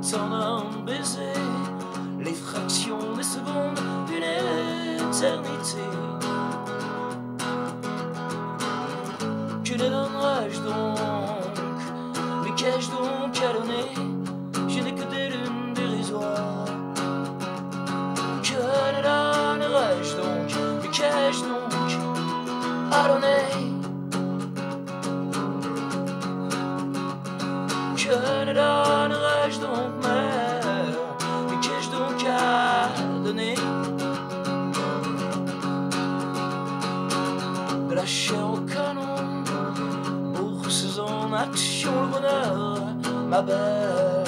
temps d'un baiser, les fractions des secondes d'une éternité. Que les donnerais-je donc Mais qu'ai-je donc à donner? Je n'ai que des lunes dérisoires. Que les donnerais-je donc Mais qu'ai-je donc à donner? Que ne donnerais-je donc Mais qu'ai-je donc à donner? De la chair au canon Bourses en action le bonheur Ma belle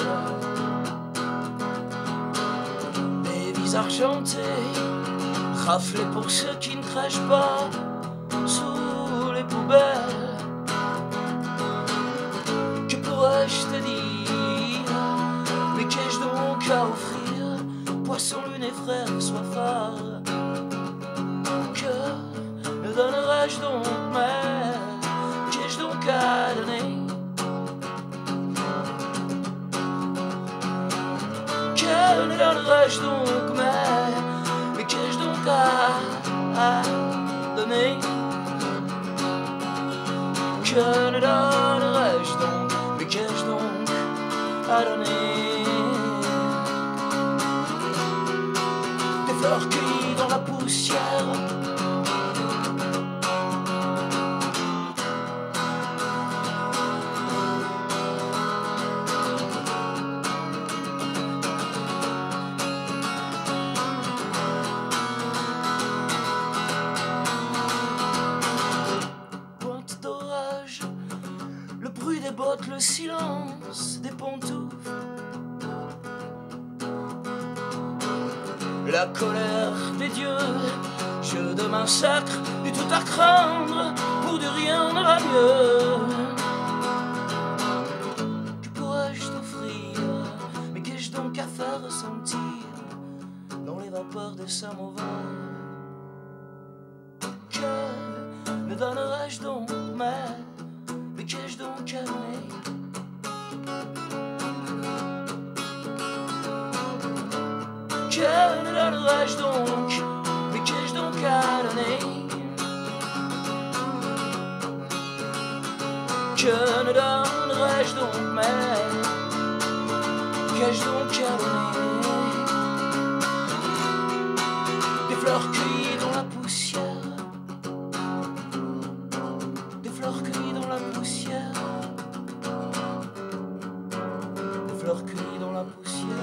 Des vies argentées Raflés pour ceux qui ne crèchent pas Sous les poubelles Poisson, lune et frère, sois phare Que donnerais-je donc Mais qu'ai-je donc à donner? Que me donnerais-je donc mais qu'ai-je donc à, à donner? Que ne donnerais-je donc? Mais qu'ai-je donc à donner? Cueillies dans la poussière. Pointe d'orage le bruit des bottes, le silence des La colère des dieux, jeu de massacre, du tout à craindre, pour de rien ne va mieux. Que pourrais-je t'offrir? Mais qu'ai-je donc à faire ressentir dans les vapeurs des samovars Que me donnerais-je donc, mais mais qu'ai-je donc à cœur ne la rage donc, mais qu'ai-je donc à donner Que ne donnerais-je donc, mais qu'ai-je donc à donner Des fleurs cuites dans la poussière, des fleurs cuites dans la poussière, des fleurs cuites dans la poussière.